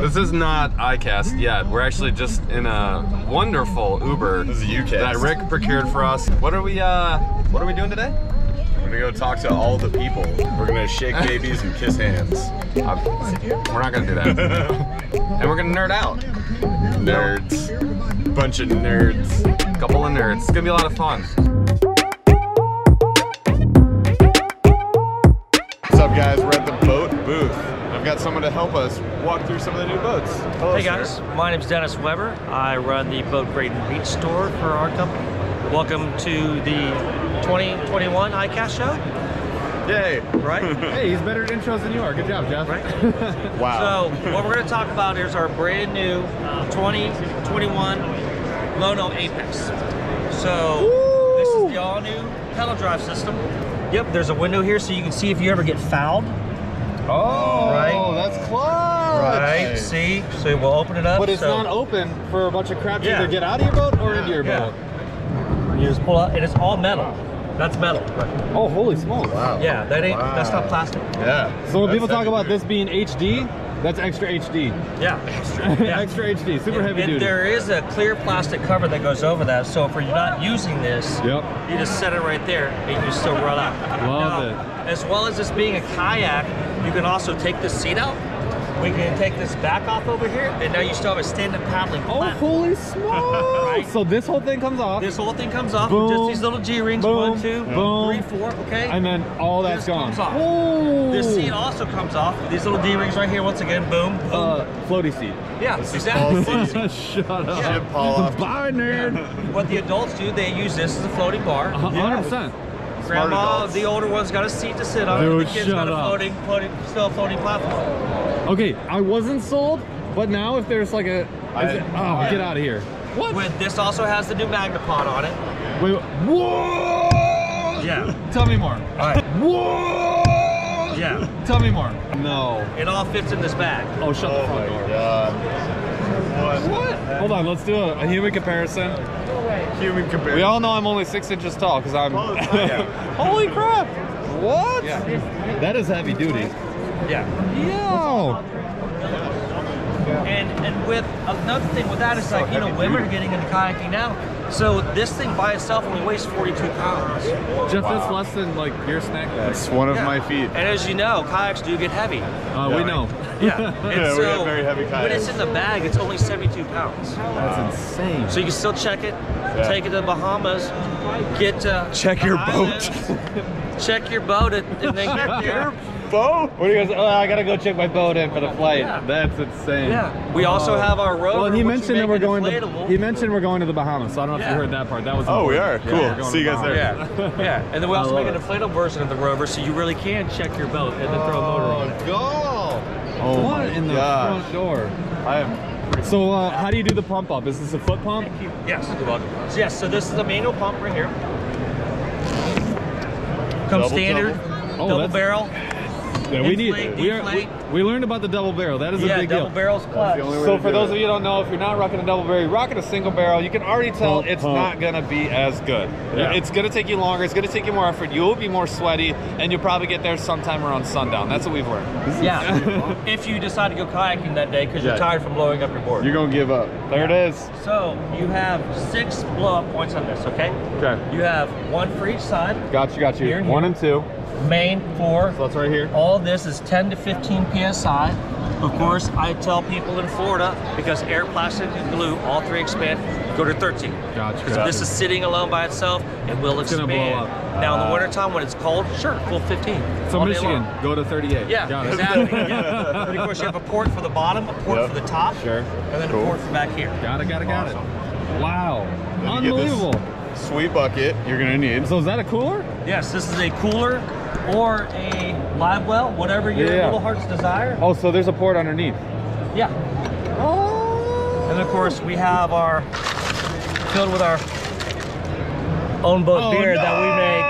This is not ICAST yet. We're actually just in a wonderful Uber This is UCast. that Rick procured for us. What are we uh what are we doing today? We're gonna go talk to all the people. We're gonna shake babies and kiss hands. I'm- we're not gonna do that. and we're gonna nerd out. Nerds. Bunch of nerds. Couple of nerds. It's gonna be a lot of fun. What's up, guys? We're at the Bote booth. I've got someone to help us walk through some of the new boats. Hello, Hey sir. guys, my name is Dennis Weber. I run the Bote Braden Beach store for our company. Welcome to the 2021 ICAST show, Yay! right? Hey, he's better at intros than you are. Good job, Jeff. right? Wow. So what we're going to talk about is our brand new 2021 Lono Apex. So this is the all new pedal drive system. Yep, there's a window here so you can see if you ever get fouled. Oh, Right. that's clutch. Right, see? So we'll open it up. But it's so not open for a bunch of crap to Yeah. either get out of your boat or into your Yeah. boat. You just pull out, and it's all metal. That's metal. Oh, holy smokes. wow. Yeah, that ain't, that's not plastic. Yeah. So when That's people talk about this being HD, that's extra HD. Yeah. Yeah. extra HD, super And- heavy and duty. there is a clear plastic cover that goes over that, so if you're not using this, Yep. you just set it right there and you still run out. Love Now, As well as this being a kayak, you can also take this seat out. We can take this back off over here, and now you still have a stand-up paddling Oh, platform. holy smokes! Right. So this whole thing comes off, This whole thing comes off Boom, just these little D-rings, boom, one, two, boom. three, four, okay? and then all that's This gone. comes off. Oh. this seat also comes off with these little D-rings right here, once again, boom, boom. Uh, floaty seat. yeah, Paul's exactly. seat. Shut up. Yeah. Paul off. Bye, nerd. what the adults do, they use this as a floating bar. 100%. Grandma, adults. the older one's got a seat to sit on. Dude, and the kids got shut a up. floating, floating, still a floating platform. Okay, I wasn't sold, but now if there's like a, I- it- oh, get out of here. What? With this also has the new MagnePod on it. Wait, wait. Whoa! Yeah. Tell me more. All right. Whoa! Yeah. Tell me more. No. It all fits in this bag. Oh, shut Oh the front door. god. What? Hold on, let's do a, a human comparison. Human comparison. We all know I'm only six inches tall because I'm. Oh, yeah. Holy crap! What? Yeah. That is heavy duty. Yeah. Yo! And and with another thing with that is like you know heavy women are duty. getting into kayaking now. So this thing by itself only weighs 42 pounds. Jeff, that's less than like your snack bag. That's one of Yeah. my feet. And as you know, kayaks do get heavy. Uh, Yeah. we know. Yeah. And Yeah, we so got very heavy kayaks. when it's in the bag, it's only 72 pounds. That's insane. So you can still check it, Yeah. take it to the Bahamas, get uh, Check your islands, check your boat, and, and then get there. Boat? What do you guys? Oh, I gotta go check my boat in for the flight. Yeah. That's insane. Yeah. We also have our rover. Well, and he mentioned we that we're going to. He mentioned we're going to the Bahamas. So I don't know if you heard that part. That was. Oh, we are. important. Cool. We're going See you the guys there. Yeah, yeah, and then we also I make an inflatable version of the rover, so you really can check your boat and then throw a motor on it. go! Oh What my in the gosh. front door? I am. So uh, how do you do the pump up? Is this a foot pump? Yes. So yes, so this is a manual pump right here. Comes Double, standard, Oh, double that's- barrel. Yeah, we need. Inflate, We, are, we, we learned about the double barrel. That is yeah, a big deal. Yeah, double deal. barrel's clutch. the only way So for those it. of you who don't know, if you're not rocking a double barrel, you're rocking a single barrel. You can already tell Pump, it's pump. not gonna be as good. Yeah. It's gonna take you longer. It's gonna take you more effort. You will be more sweaty, and you'll probably get there sometime around sundown. That's what we've learned. Yeah, if you decide to go kayaking that day because you're Yeah. tired from blowing up your board. You're gonna give up. There it is. so you have six blow up points on this, okay? Okay. You have one for each side, Got you. Got you. Here and One here. and two. Main, four, So that's right here. All of this is 10 to 15 psi. Of course, I tell people in Florida because air, plastic, and glue, all three expand, go to 13. Gotcha. Because if this is sitting alone by itself, it will It's gonna expand. blow up. Now in the uh, wintertime when it's cold, sure, full 15. So all Michigan, go to 38. Yeah, Got it. exactly. yeah. But of course, you have a port for the bottom, a port Yep. for the top, Sure. and then Cool. a port for back here. Got it. Got it. Got it. Wow. Then you get this Unbelievable. Sweet bucket you're gonna need. So is that a cooler? Yes, this is a cooler or a live well, whatever your Yeah. little heart's desire. Oh, so there's a port underneath. Yeah. Oh. And of course, we have our filled with our own boat Oh, beer no! that we make.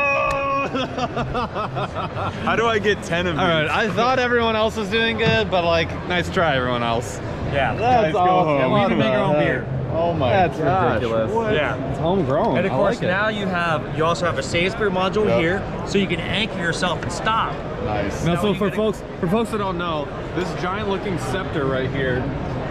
How do I get 10 of these? All right. I thought everyone else was doing good, but like, nice try, everyone else. Yeah. That's go awesome. home. we What even make our own heck? beer. Oh my That's gosh. ridiculous. What? Yeah. It's homegrown. And of course, like it. now you have you also have a Sainsbury module Yep. here, so you can anchor yourself and stop. Nice. Now, Now, so for folks, for folks that don't know, this giant looking scepter right here,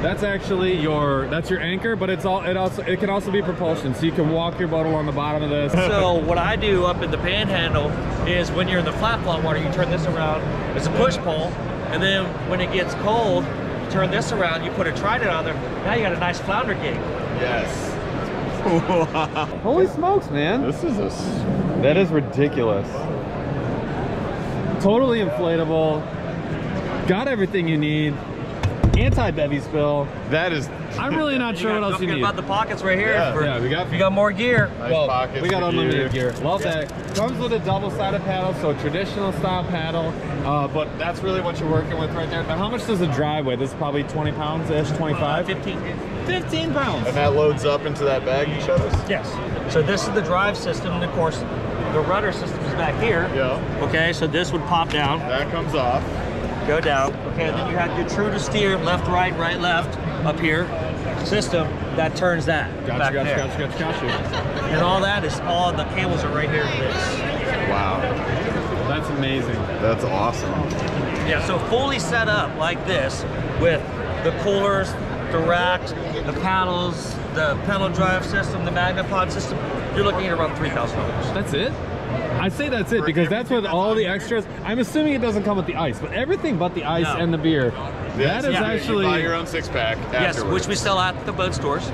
that's actually your that's your anchor, but it's all it also it can also be propulsion, so you can walk your boat along the bottom of this. So what I do up in the panhandle is when you're in the flat flop water, you turn this around. It's a push pole, and then when it gets cold, you turn this around. You put a trident on there. Now you got a nice flounder gig. Yes. Holy smokes, man! This is a. s- That is ridiculous. Totally inflatable. Got everything you need. Anti-bevy spill. That is. I'm really not sure what else don't you forget need. about the pockets right here. Yeah. for- Yeah, we got- if you got more gear. Nice Well, pockets we got unlimited gear. gear. Love that. Comes with a double-sided paddle, so traditional style paddle. Uh, but that's really what you're working with right there. Now, how much does the drive weigh? This is probably 20 pounds-ish, 25? 15. 15 pounds. And that loads up into that bag you showed us? Yes. So this is the drive system, and of course, the rudder system is back here. Yeah. Okay, so this would pop down, That comes off. Go down. Okay, and then you have your true to steer, left, right, right, left, up here system that turns that Gotcha, back gotcha, there. gotcha, gotcha, gotcha. And all that is all the cables are right here in this. Wow. That's amazing. That's awesome. Yeah, so fully set up like this with the coolers, the racks, the paddles, the pedal drive system, the MagnePod system, you're looking at around three thousand dollars. That's it? I say that's it because that's with all the extras. I'm assuming it doesn't come with the ice, but everything but the ice No. and the beer. Yes, that is you- actually. You buy your own six pack Yes, which we sell at the Bote stores.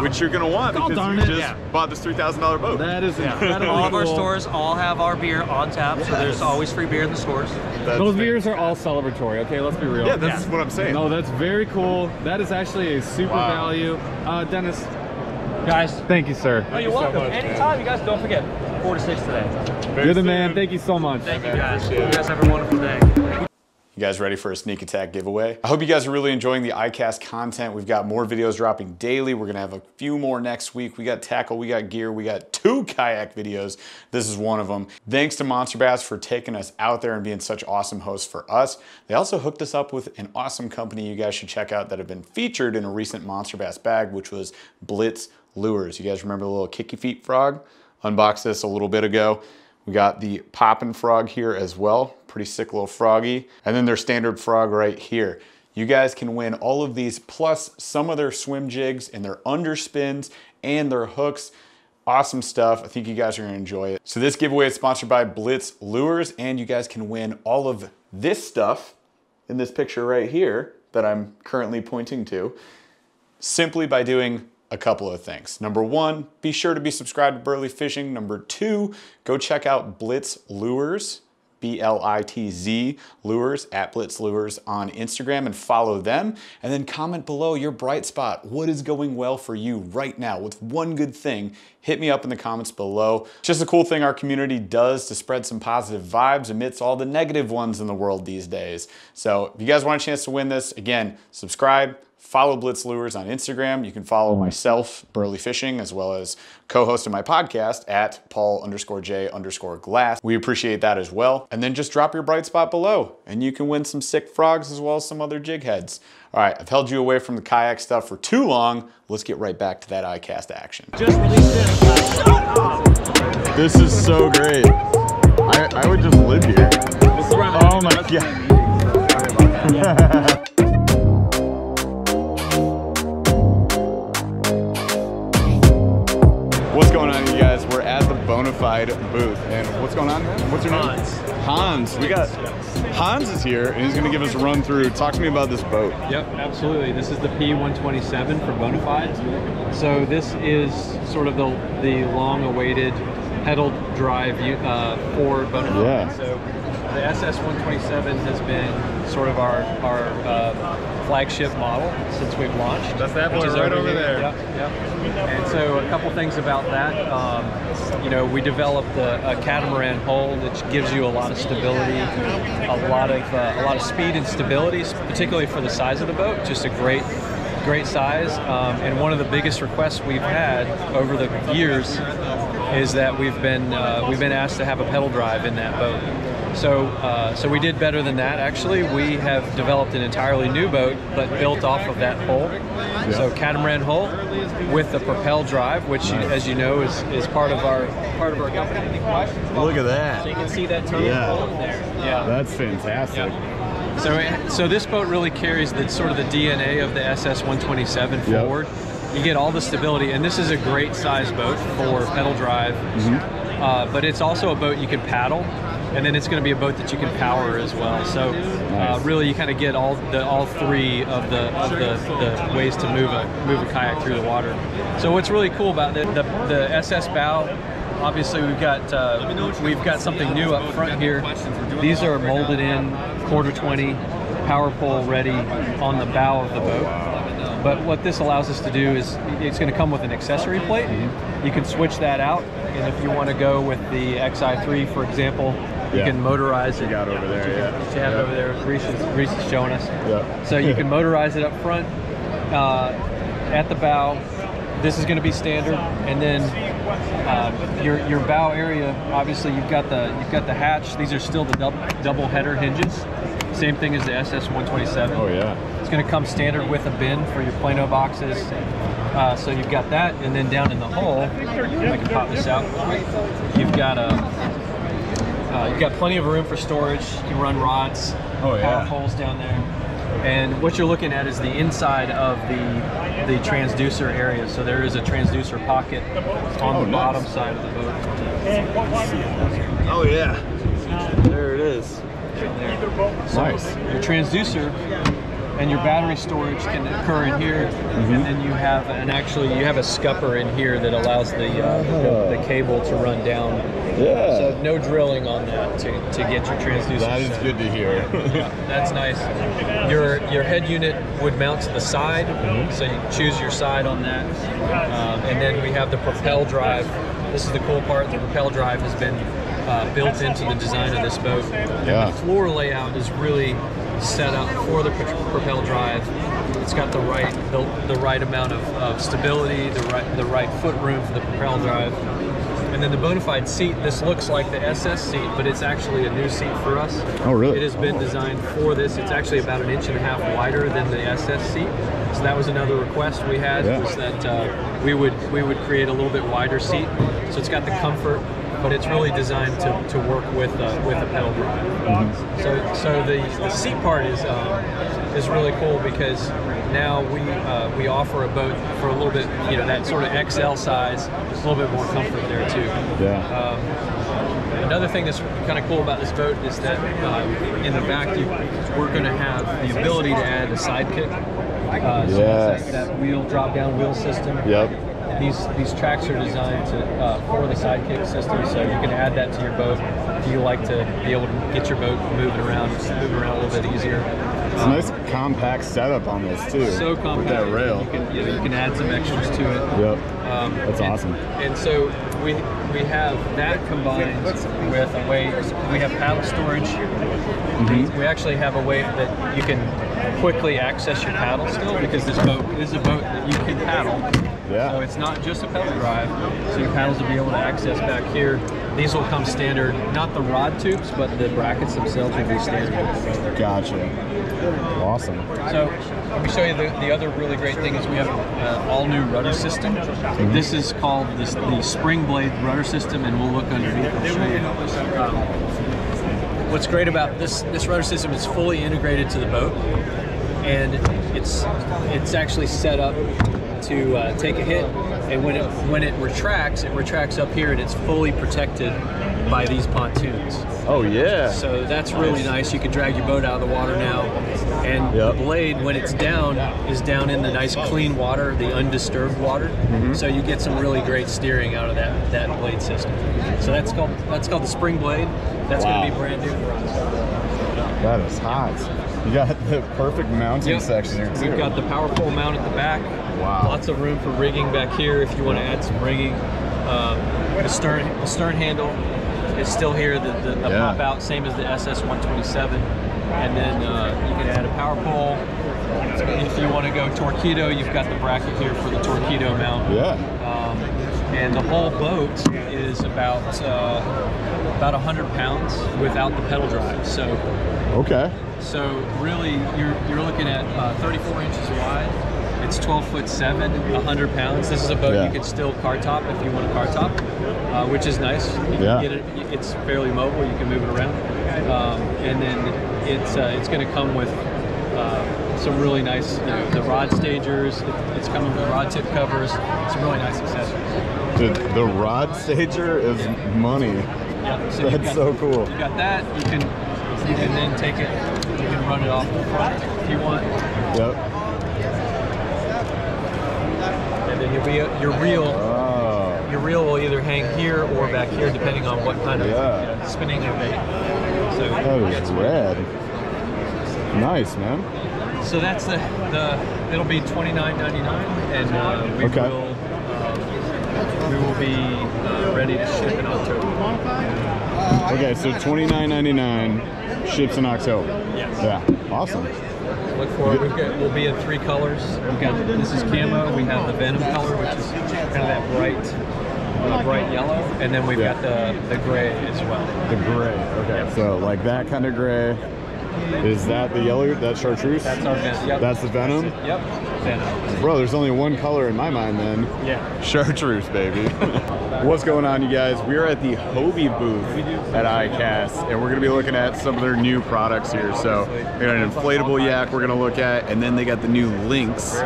Which you're gonna want God because darn you it. just Yeah. bought this three thousand dollar boat. That is Yeah. incredibly all of our stores all have our beer on tap, so there's always free beer in the stores. That's Those beers are all celebratory. Okay, let's be real. Yeah, that's Yeah. what I'm saying. No, that's very cool. That is actually a super Wow. value. Uh, Dennis, Guys, thank you, sir. oh, you're welcome. Anytime, you guys don't forget. Four to six today. Very You're the soon. man. Thank you so much. Thank you guys. You guys have a wonderful day. You guys ready for a sneak attack giveaway? I hope you guys are really enjoying the ICAST content. We've got more videos dropping daily. We're gonna have a few more next week. We got tackle, we got gear, we got two kayak videos. This is one of them. Thanks to Monster Bass for taking us out there and being such awesome hosts for us. They also hooked us up with an awesome company you guys should check out that have been featured in a recent Monster Bass bag, which was Blitz Lures. You guys remember the little kicky feet frog? Unboxed this a little bit ago. We got the poppin' frog here as well. Pretty sick little froggy. And then their standard frog right here. You guys can win all of these plus some of their swim jigs and their underspins and their hooks. Awesome stuff. I think you guys are gonna enjoy it. So this giveaway is sponsored by Blitz Lures and you guys can win all of this stuff in this picture right here that I'm currently pointing to simply by doing a couple of things. Number one, be sure to be subscribed to Burly Fishing. Number two, go check out Blitz Lures, B L I T Z Lures, at Blitz Lures on Instagram and follow them. And then comment below your bright spot. What is going well for you right now? What's one good thing? Hit me up in the comments below. Just a cool thing our community does to spread some positive vibes amidst all the negative ones in the world these days. So if you guys want a chance to win this, again, subscribe, Follow Blitz Lures on Instagram. You can follow mm. myself, Burly Fishing, as well as co-host of my podcast at Paul underscore J underscore Glass. We appreciate that as well. And then just drop your bright spot below, and you can win some sick frogs as well as some other jig heads. All right, I've held you away from the kayak stuff for too long. Let's get right back to that ICAST action. Just this. This is so great. I, I would just live here. Oh my god. What's going on, you guys? We're at the Bonafide booth, and what's going on, man? What's your name? Hans. Hans. We got Hans is here, and he's going to give us a run through. Talk to me about this boat. Yep, absolutely. This is the P127 for Bonafide. So this is sort of the the long-awaited pedal drive uh, for Bonafide. Yeah. So the SS127 has been sort of our our uh, flagship model since we've launched. That's that is right over here. there. Yep, yep. And so a couple things about that. Um, you know, we developed a, a catamaran hull, which gives you a lot of stability, a lot of uh, a lot of speed and stability, particularly for the size of the boat. Just a great, great size. Um, and one of the biggest requests we've had over the years is that we've been uh, we've been asked to have a pedal drive in that boat. So, uh, so we did better than that. Actually, we have developed an entirely new boat, but built off of that hull. So catamaran hull with the propel drive, which, you, as you know, is, is part of our part of our company. Look at that! So you can see that tunnel Yeah. in there. Yeah. That's fantastic. So, it- so this boat really carries the sort of the DNA of the SS 127 Yep. forward. You get all the stability, and this is a great size boat for pedal drive. Mm-hmm. Uh, but it's also a boat you can paddle, and then it's going to be a boat that you can power as well. So, uh, really, you kind of get all the all three of the of the, the ways to move a move a kayak through the water. So, what's really cool about the the, the SS bow obviously we've got uh, we've got something new up front here. These are molded in quarter 20 power pole ready on the bow of the boat. But what this allows us to do is it's going to come with an accessory plate. You can switch that out, and if you want to go with the XI3, for example, you Yeah. can motorize it. got over there, yeah. You have it over there. Reese is, Reese is showing us. Yeah. So you can motorize it up front, uh, at the bow. This is going to be standard, and then um, your your bow area. Obviously, you've got the you've got the hatch. These are still the dub, double header hinges. Same thing as the SS 127. Oh yeah. It's going to come standard with a bin for your Plano boxes. Uh, so you've got that, and then down in the hole, I can pop this out. You've got a uh, you've got plenty of room for storage. You can run rods, Oh, yeah. power holes down there. And what you're looking at is the inside of the the transducer area. So there is a transducer pocket on Oh, the nice. bottom side of the boat. Oh yeah. There it is. Nice. Your transducer and your battery storage can occur in here, Mm-hmm. and then you have an actually you have a scupper in here that allows the uh, the, the cable to run down. Yeah. So no drilling on that to, to get your transducer. that is set. good to hear. That's nice. Your your head unit would mount to the side, so you choose your side on that. Um, and then we have the propel drive. This is the cool part. The propel drive has been uh, built into the design of this boat. Yeah. The floor layout is really set up for the propel drive. It's got the right the, the right amount of, of stability, the right the right foot room for the propel drive. And then the Bonafide seat, this looks like the SS seat, but it's actually a new seat for us. Oh, really? It has been designed for this. It's actually about an inch and a half wider than the SS seat. So that was another request we had Yeah. was that uh, we would we would create a little bit wider seat. So it's got the comfort, but it's really designed to, to work with uh, with a pedal drive. Mm-hmm. So so the, the seat part is um, is really cool because now we uh, we offer a boat for a little bit you know that sort of XL size, a little bit more comfort there too. Yeah. Another thing that's kind of cool about this boat is that uh, in the back you, we're going to have the ability to add a sidekick. Uh, Yes. it's that, that wheel drop down wheel system. Yep. These these tracks are designed to uh, for the sidekick system, so you can add that to your boat if you like to be able to get your boat moving around, move around a little bit easier. It's a nice compact setup on this too. So compact. With that rail. You can, you, know, you can add some extras to it. Yep. Um, That's and- awesome. And so we we have that combined with a way we have paddle storage. Mm-hmm. We actually have a way that you can quickly access your paddle still because this boat is a boat that you can paddle. Yeah. So it's not just a pedal drive. So your paddles will be able to access back here. These will come standard, not the rod tubes, but the brackets themselves will be standard. Gotcha. Awesome. So let me show you the, the other really great thing is we have an all new rudder system. Mm-hmm. This is called this, the spring blade rudder system, and we'll look underneath and show you. What's great about this this rudder system is fully integrated to the boat, and it's it's actually set up to uh, take a hit, and when it when it retracts, it retracts up here, and it's fully protected by these pontoons. Oh yeah. So that's really nice. You can drag your boat out of the water now. And Yep. the blade, when it's down, is down in the nice clean water, the undisturbed water. Mm-hmm. So you get some really great steering out of that, that blade system. So that's called that's called the spring blade. That's Wow. going to be brand new for us. That is hot. You got the perfect mounting Yep. section here too. We've got the power pole mount at the back. Wow. Lots of room for rigging back here if you want to add some rigging. Um, the stern the stern handle is still here. The, the, the Yeah. pop out same as the SS 127. And then uh, you can add a power pole. If you want to go torpedo, you've got the bracket here for the torpedo mount. yeah. Um, and the whole boat is about uh, about 100 pounds without the pedal drive. So Okay. so really, you're you're looking at uh, 34 inches wide. It's 12 foot seven, 100 pounds. This is a boat Yeah. you could still car top if you want a car top, uh, which is nice. You Yeah. get it. It's fairly mobile. You can move it around, um, and then it's uh, it's going to come with. Uh, some really nice, you know, the rod stagers. It, it's coming with rod tip covers. Some really nice accessories. The, the rod stager is money. Yeah, so That's got- so cool. You got that. You can you can then take it. You can run it off the front if you want. Yep. And then your wheel, your reel, Oh. your reel will either hang here or back here, depending on what kind of Yeah. you know, spinning you're making. So That is rad. Nice, man. So that's the the. It'll be twenty nine ninety nine, and uh, we Okay. will um, we will be uh, ready to ship in October. Okay, so twenty nine ninety nine ships in October. Yes. Yeah. Awesome. Look forward. We've got, we'll be in three colors. We've got this is camo. We have the venom color, which is kind of that bright, uh, bright yellow, and then we've Yeah. got the the gray as well. The gray. Okay. So like that kind of gray. Is that the yellow? That chartreuse? That's our venom. Yep. That's the venom? Yep. Venom. Bro, there's only one color in my mind then. Yeah. Chartreuse, baby. What's going on, you guys? We are at the Hobie booth at ICAST, and we're going to be looking at some of their new products here. So, they got an inflatable yak we're going to look at, and then they got the new Lynx.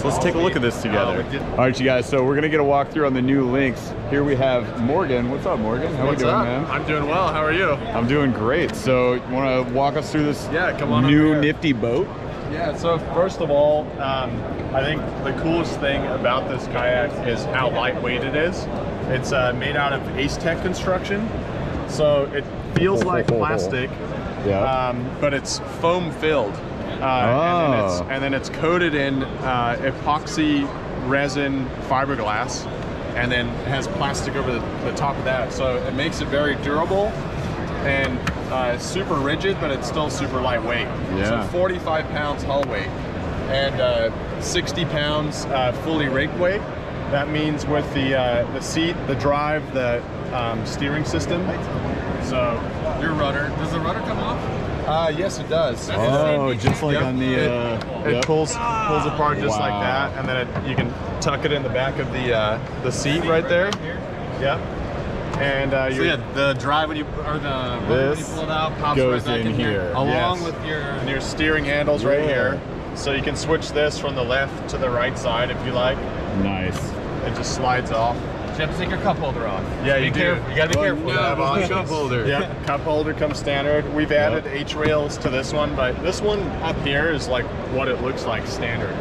So, let's take a look at this together. All right, you guys. So, we're going to get a walkthrough on the new Lynx. Here we have Morgan. What's up, Morgan? How What's you doing, up? man? I'm doing well. How are you? I'm doing great. So, you want to walk us through this Yeah, come on new nifty boat? Yeah. So first of all, um, I think the coolest thing about this kayak is how lightweight it is. It's uh, made out of Ace Tech construction, so it feels like plastic, Yeah. um, but it's foam filled. Uh, and, then it's, Oh. and then it's coated in uh, epoxy resin fiberglass, and then has plastic over the, the top of that. So it makes it very durable and uh, super rigid, but it's still super lightweight. Yeah. So 45 pounds hull weight and uh, 60 pounds uh, fully rigged weight. That means with the uh, the seat, the drive, the um, steering system. So your rudder. Does the rudder come off? Uh, yes, it does. Oh, just like Yep. on the. It, Uh, it yep. pulls pulls apart just like that, and then it, you can tuck it in the back of the uh, the seat right there. Yep. And uh, So your yeah, the drive when you or the rudder when you This pull it out pops goes right back in in, here, here. along Yes. with your. and your steering handles right Yeah. here. So you can switch this from the left to the right side if you like. Nice. It just slides off. You have to take your cup holder off. Yeah, be you do. careful. You gotta be Well, careful. no, You have well, cup holder. Yep, cup holder comes standard. We've added H rails to this one, but this one up here is like what it looks like standard.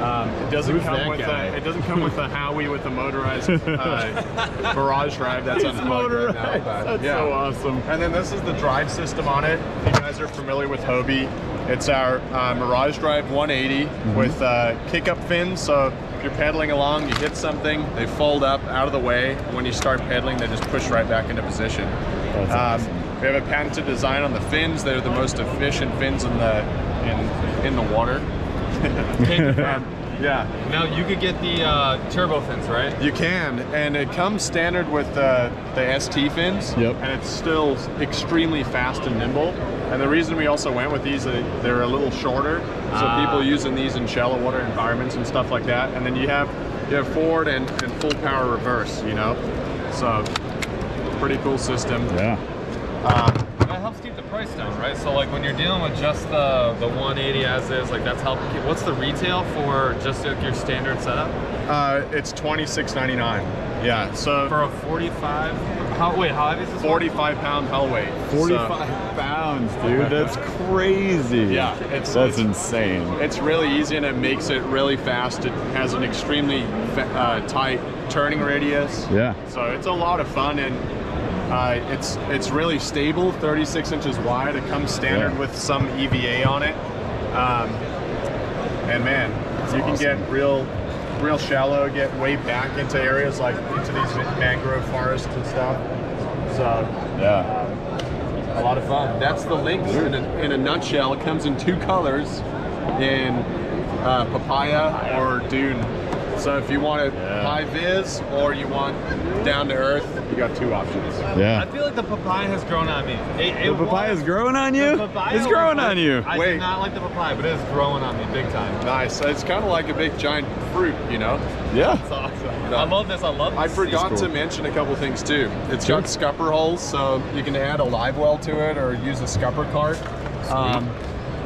Um, it doesn't Who's come with guy? a, it doesn't come with a Howie with a motorized uh, barrage drive. That's unplugged right now. but That's yeah. so awesome. And then this is the drive system on it. If you guys are familiar with Hobie, it's our uh, Mirage Drive 180 Mm-hmm. with uh, kick-up fins. So if you're pedaling along, you hit something, they fold up out of the way. When you start pedaling, they just push right back into position. Um, awesome. We have a patented design on the fins. They're the most efficient fins in the in in the water. yeah. Now you could get the uh, turbo fins, right? You can, and it comes standard with uh, the ST fins. Yep. And it's still extremely fast and nimble. And the reason we also went with these, uh, they're a little shorter, so people using these in shallow water environments and stuff like that. And then you have you have forward and, and full power reverse. You know, so pretty cool system. Yeah. That helps keep the price down, right? So like when you're dealing with just the the 180 as is, like that's helping keep. What's the retail for just like your standard setup Uh, it's twenty six ninety nine. Yeah. So for a 45? How wait? How heavy is this? one? 45 pound hull weight. So- 45 pounds, dude. That's crazy. Yeah, it's- That's it's- insane. It's really easy and it makes it really fast. It has an extremely uh, tight turning radius. Yeah. So it's a lot of fun and uh, it's it's really stable, 36 inches wide. It comes standard Yeah. with some EVA on it. Um, and man, you can get real real shallow, get way back into areas like into these mangrove forests and stuff. So Yeah. a lot of fun. That's the Lynx in a, in a nutshell. It comes in two colors, in uh, papaya or dune. So if you want it Yeah. high vis or you want down to earth, you got two options. Yeah. I feel like the papaya has grown on me. It, The papaya papaya's was- growing on you? It's growing was on you. I Wait. did not like the papaya, but it is growing on me big time. Nice. It's kind of like a big giant fruit, you know. Yeah. It's awesome. I love this. I love this. I forgot cool. to mention a couple things too. It's Sure. got scupper holes, so you can add a live well to it or use a scupper cart. Um,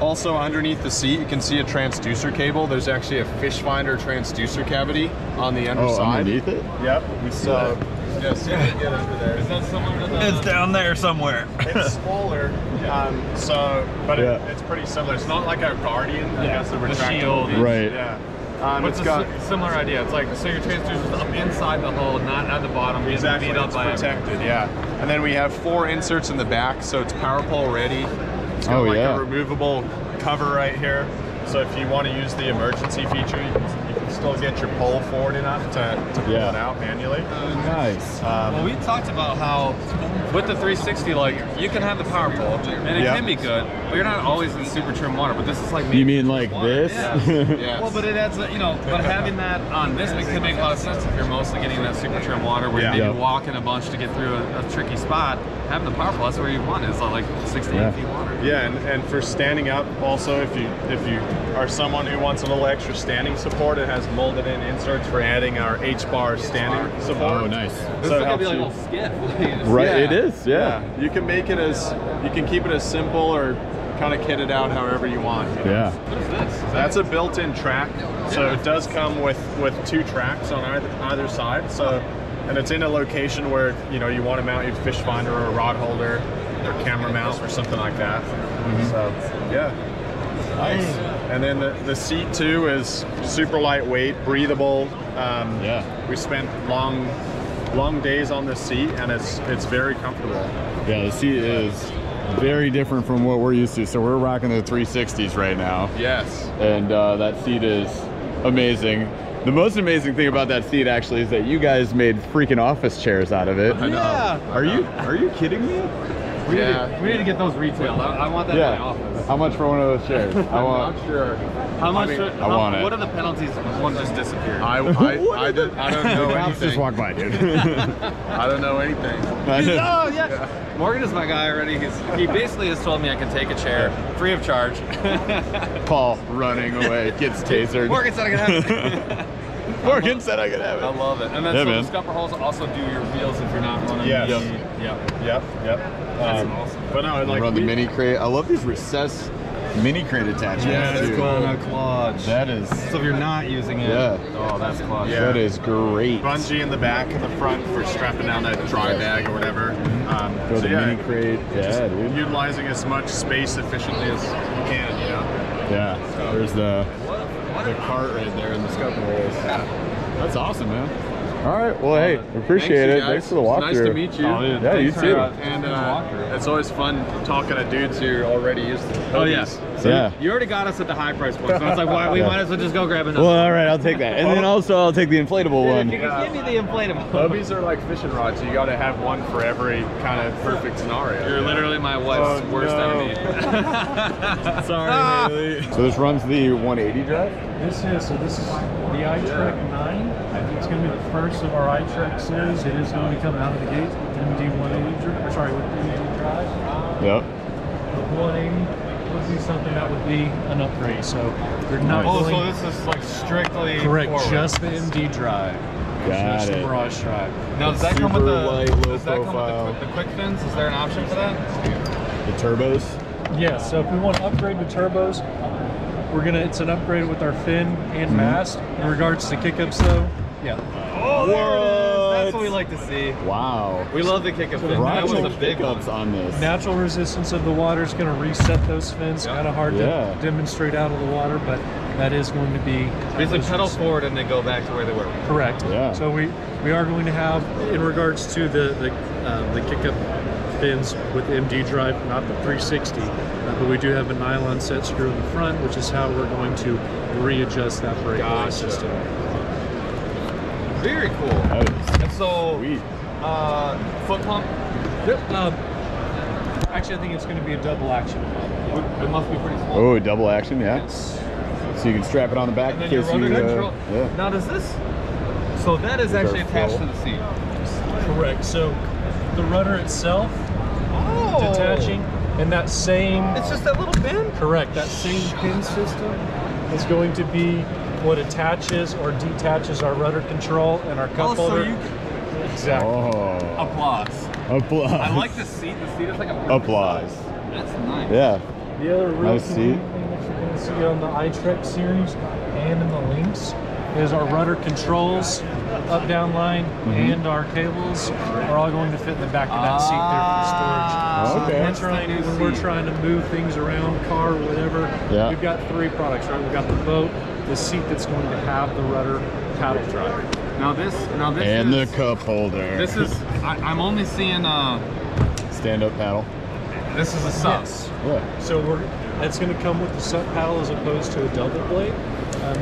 also, underneath the seat, you can see a transducer cable. There's actually a fish finder transducer cavity on the underside. Oh, underside. underneath it? Yep. So, yeah, see if you can get under there. Is that similar to the? It's down there somewhere. It's smaller, um, so but Yeah. it, it's pretty similar. It's not like a Guardian. I Yeah, guess the the retractable shield. Right. Yeah. Um, But it's it's a got si- similar idea. It's like so your transducer's up inside the hole, not at the bottom. being exactly beat up it's by everything. protected. Yeah. And then we have four inserts in the back, so it's power pole ready. It's got Oh, like yeah. a removable cover right here. So if you want to use the emergency feature, you can, you can still get your pole forward enough to, to pull Yeah. it out manually. Nice. Um, well, we talked about how with the 360, like you can have the power pole, and it Yeah. can be good, but you're not always in super trim water. But this is like You mean like water. this? Yeah. Yes. Well, but it adds, a- you know, but having that on this it can make a lot of sense if you're mostly getting that super trim water where Yeah. you're Yeah. maybe walking a bunch to get through a, a tricky spot. Having the power pole, that's where you want is like six to eight Yeah. feet water. Yeah, and, and for standing up, also if you if you are someone who wants a little extra standing support, it has molded in inserts for adding our H bar standing support. Oh, nice. This So is it gonna be helps like a little skiff. Right, Yeah. it is, yeah. You can make it as you can keep it as simple or kind of kit it out however you want. you know? Yeah. What is this? Is That's a built-in track, so it does come with with two tracks on either either side. So, and it's in a location where you know you want to mount your fish finder or a rod holder or camera mount or something like that. So, yeah. Nice. And then the, the seat too is super lightweight, breathable. Um, Yeah. We spent long, long days on this seat, and it's it's very comfortable. Yeah, the seat is very different from what we're used to. So we're rocking the 360s right now. Yes. and uh, that seat is amazing. The most amazing thing about that seat actually is that you guys made freaking office chairs out of it. I know. Yeah. Are you are you kidding me? We, need Yeah. to, we need to get those retailed. I, I want that in my office. How much for one of those chairs? I want. I'm sure. How much? mean, should- I want it. What are the penalties if one just disappeared? I I, I, did, I don't know The cops just anything. walk by, dude. I don't know anything. I know. oh yeah. Morgan is my guy already. He's, he basically has told me I can take a chair free of charge. Paul running away gets tasered. Morgan said I can have it. Morgan said I could have it. I love it. And then Yeah, so man. the scupper holes also do your wheels if you're not running. Yes. the- Yep. Yep. Yep, yep. That's Um, awesome. But no, I like Run the we- mini crate. I love these recessed mini crate attachments. Yeah, that's too. cool. On a clutch. That is. So if you're not using it, Yeah. oh, that's clutch. Yeah. That is great. bungee in the back and the front for strapping down that dry bag or whatever. Um, For so the yeah, mini crate. Yeah, dude. utilizing as much space efficiently as you can. You know. Yeah. There's the the cart right there in the scupper holes. That's awesome, man. All right. Well, hey, appreciate Thanks, it. guys. Thanks for the walkthrough. Nice to meet you. Oh, dude, Yeah, you too. And uh, it's always fun talking to dudes who are already used the Oh yes. So Yeah. You already got us at the high price point. So it's like, why we Yeah. might as well just go grab another. Well, all right, I'll take that. And then oh. also I'll take the inflatable If one. you can give me the inflatable. Hobbies are like fishing rods. So you got to have one for every kind of perfect scenario. You're literally my wife's Oh, worst no. enemy. Sorry, Haley. So this runs the 180 drive? This is, so this is the iTrek 9. It's going to be the first of our iTrek series. It is going to be coming out of the gate with MD 180, drive, or sorry, with MD drive. Yep. The 180 would something that would be an upgrade. So you're not oh, so this is like strictly correct forward. just the MD drive. Got just it. the Mirage drive. Now does that come with Super the light, low does that come profile. with the, quick- the quick fins? Is there an option for that? The turbos? Yes, so if we want to upgrade the turbos, we're gonna it's an upgrade with our fin and mm-hmm. mast. In regards to kick-ups though, yeah. Oh, there it is. That's What? what we like to see. Wow. We love the kick up fin. That was a big one. on this. Natural resistance of the water is going to reset those fins. Kind of hard Yeah. to demonstrate out of the water, but that is going to be Basically those pedal reset- forward and they go back to where they were. Correct. Yeah. So we we are going to have in regards to the the uh, the kick up fins with MD drive, not the 360, uh, but we do have a nylon set screw in the front, which is how we're going to readjust that brake Gotcha. system. Very cool. That is so, sweet. uh, foot pump, Um, actually, I think it's going to be a double action. it must be pretty small. Oh, double action, yeah. Yes. So you can strap it on the back And in then your case you. Uh, yeah. Now does this? So that is actually attached to the seat. Correct. So the rudder itself Oh. detaching and that same It's just that little pin. correct that same pin system is going to be what attaches or detaches our rudder control and our cup Oh, so holder. you exactly. Oh. applause. Applause. I like the seat. The seat is like a Applause. size. That's nice. Yeah. The other real Nice convenient seat. thing that you're going to see on the iTrek series and in the Lynx is our rudder controls, up down line, Mm-hmm. and our cables are all going to fit in the back of that seat there for storage. Ah, Okay. We're That's the trying, new when we're trying to move things around, car, whatever. Yeah. We've got three products, right? We've got the boat, the seat that's going to have the rudder paddle drive. Now this. Now this And the cup holder. This is. I, I'm only seeing. Uh. stand up paddle. This is a sub. Yes. Yeah. So we're it's going to come with the sub paddle as opposed to a double blade. Um,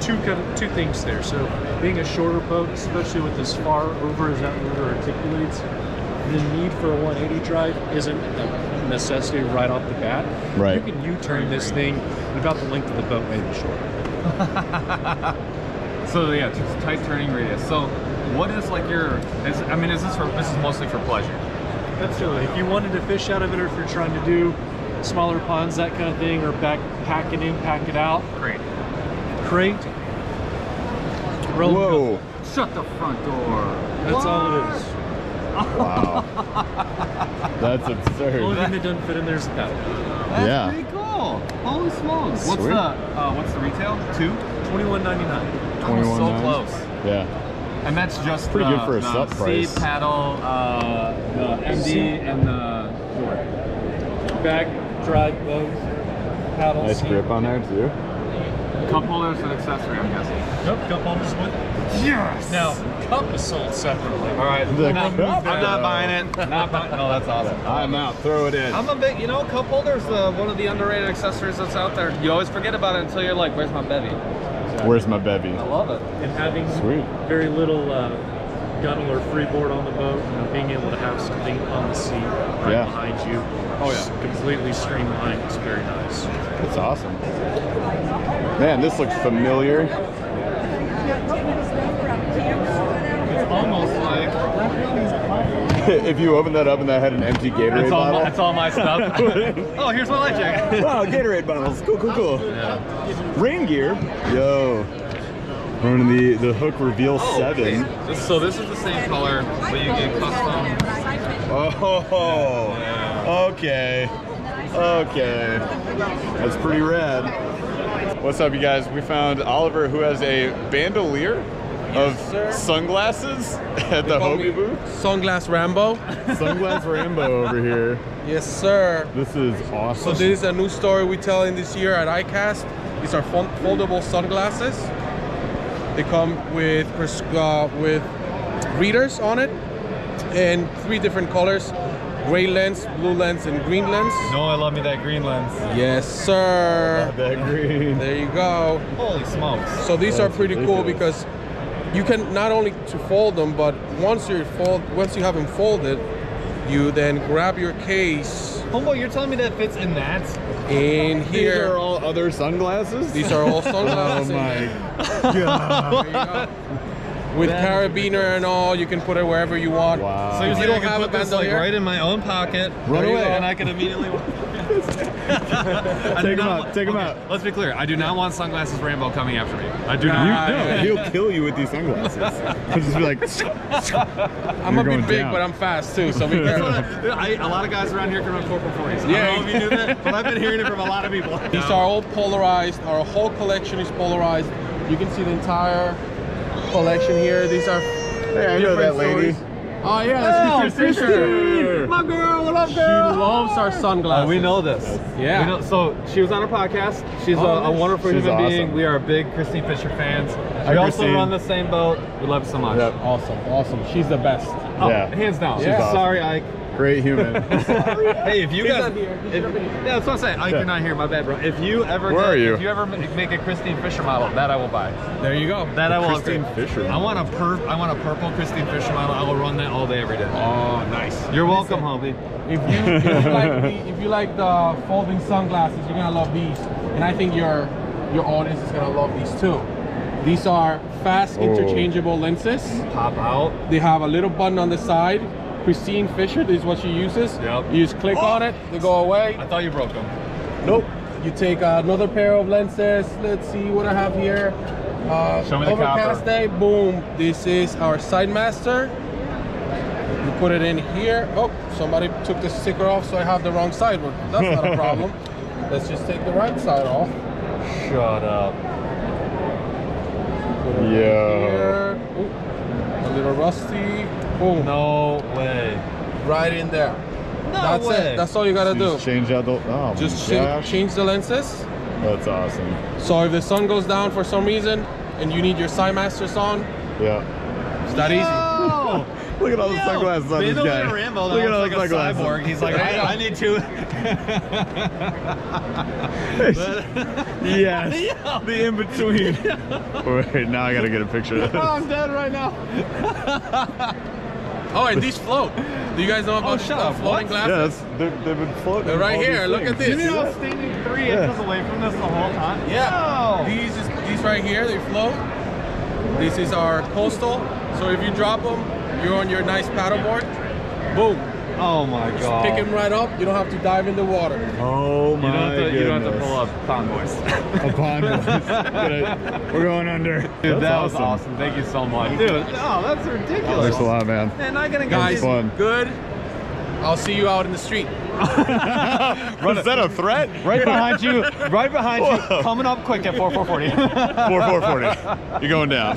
two kind of two things there. So being a shorter boat, especially with as far over as that motor articulates, the need for a 180 drive isn't a necessity right off the bat. Right. You can U-turn this thing about the length of the boat, maybe shorter. So yeah, just tight turning radius. So what is like your? Is, I mean, is this for? This is mostly for pleasure. Absolutely. If you wanted to fish out of it, or if you're trying to do smaller ponds, that kind of thing, or back pack it in, pack it out. Great. Great. Roll Whoa! Up. Shut the front door. That's what? all it is. Wow. That's absurd. The only thing that doesn't fit in there is the. That's yeah. pretty cool. Holy smokes. What's the uh, what's the retail? Two? Twenty one ninety nine. 21 So nine. close. Yeah. And that's just pretty the, good for a sub price. C paddle, uh, the MD, and the back drive lugs, paddle. Nice grip on there too. Cup holders and accessory, I'm guessing. Cup holders with. Yes. Now cup is sold separately. All right, I'm, not, I'm not, buying it. not buying. No, that's awesome. I'm out. Throw it in. I'm a big, you know, cup holders, uh, one of the underrated accessories that's out there. You always forget about it until you're like, "Where's my bevy?" Where's my bevy? I love it. And having Sweet. very little uh, gunnel or freeboard on the boat, you know, being able to have something on the seat right Yeah. behind you. Oh, yeah. Completely streamlined. It's very nice. That's awesome. Man, this looks familiar. It's almost like if you open that up and that had an empty Gatorade all, bottle. my, it's all my stuff. oh, here's my light jacket. wow, Gatorade bottles. Cool, cool, cool. Rain gear. Yo. Running the the hook reveal oh, seven. This- So this is the same color, but you get custom. Oh. Okay. Okay. That's pretty rad. What's up, you guys? We found Oliver, who has a bandolier of sunglasses at the Hobie booth. Sunglass Rambo. Sunglass Rambo over here. Yes, sir. This is awesome. So this is a new story we're telling this year at ICAST. These are foldable sunglasses. They come with uh, with readers on it, and three different colors: gray lens, blue lens, and green lens. No, I love me that green lens. Yes, sir. that green. There you go. Holy smokes. So these are That's pretty cool because you can not only to fold them, but once you fold, once you have them folded, you then grab your case Homeboy, you're telling me that fits in that? in These here. are all other sunglasses? These are all Oh sunglasses. in my there. god. With carabiner and all, you can put it wherever you want. Wow. So you're If you don't can have put a this like bandolier? right in my own pocket, Run away. and I can immediately. I do Take 'em not out, wa- take 'em okay, out. Let's be clear. I do not want sunglasses Rambo coming after me. I do Nah, not. yeah, No, he'll kill you with these sunglasses. He'll just be like, I'm You're a going bit big, down. but I'm fast too, so be careful. I, a lot of guys around here can run 4x40s. Yeah. I don't know if you knew that, but I've been hearing it from a lot of people. These are all polarized. Our whole collection is polarized. You can see the entire collection here. These are hey, I know that lady. stories. Oh yeah, that's Kristine Fischer. My girl, what up, She loves our sunglasses. Oh, we know this. Yeah. We know, so she was on our podcast. She's Oh, a, a wonderful She's human being. We are big Kristine Fischer fans. We also Kristine. run the same boat. We love her so much. Yep. Awesome, awesome. She's the best. Oh, Yeah. hands down. She's awesome. Sorry, Ike. Great human. hey, if you He's guys, not here. If, yeah, that's what I'm saying. Ike, Yeah. you're not here. My bad, bro. If you ever, Where get- are you? If you ever make a Kristine Fischer model, that I will buy. There you go. That I will. Kristine upgrade. Fischer I want a per. I want a purple Kristine Fischer model. I will run that all day, every day. Oh, nice. You're welcome, homie. If you, if you like the, if you like the folding sunglasses, you're gonna love these. And I think your your audience is gonna love these too. These are fast Oh. interchangeable lenses. Pop out. They have a little button on the side. Kristine Fischer, this is what she uses. Yep. You just click on it, they go away. I thought you broke them. Nope. You take another pair of lenses. Let's see what I have here. Uh, Show me the overcast copper. day. Boom. This is our Sidemaster. You put it in here. Oh, somebody took the sticker off, so I have the wrong side. Well, that's not a problem. Let's just take the right side off. Shut up. Yeah. a little rusty. Boom. No way. Right in there. No that's way. it. That's all you gotta do. Just change out the. Oh Just my cha- change the lenses. That's awesome. So if the sun goes down for some reason and you need your Sidemasters on, Yeah. it's that easy. Oh, Look at all the sunglasses on this guy. Rambo, Look at all like the a sunglasses. cyborg. He's like, I, I need to. yes. The in between. Wait, now I gotta get a picture of this. I'm dead right now. Oh, and these float. Do you guys know about Oh, shut up. floating What? Yeah, glasses? Yes, they're, they've been floating. They're right here. these Look at this. You know, I standing three Yeah. inches away from this the whole time. Yeah. No. These is, these right here, they float. This is our coastal. So if you drop them, you're on your nice paddleboard. Boom. Oh my god. Pick him right up. You don't have to dive in the water. Oh You my don't, you don't have to pull up Pond Boys. A pond was- Gonna- We're going under. Dude, That's that was awesome. awesome. Thank you so much. Dude, oh, that's ridiculous. Thanks a lot, man. Man, not gonna Guys, fun. good. I'll see you out in the street. Was that a threat? right behind you, right behind Whoa. you, coming up quick at 4440. 4440. You're going down.